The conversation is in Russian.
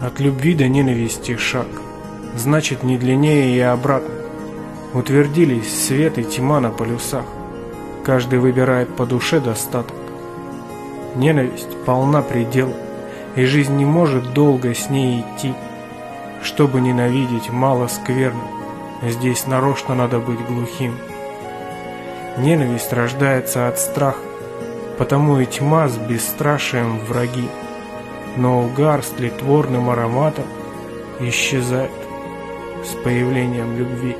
От любви до ненависти шаг, значит не длиннее и обратно. Утвердились свет и тьма на полюсах, каждый выбирает по душе достаток. Ненависть полна предела, и жизнь не может долго с ней идти. Чтобы ненавидеть, мало скверно, здесь нарочно надо быть глухим. Ненависть рождается от страха, потому и тьма с бесстрашием враги. Но угар с тлетворным ароматом исчезает с появлением любви.